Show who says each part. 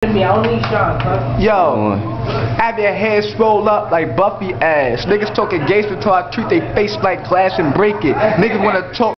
Speaker 1: Me, I don't.
Speaker 2: Yo, have your heads roll up like Buffy ass. Niggas talking gangster talk, treat they face like glass and break it. Niggas wanna talk.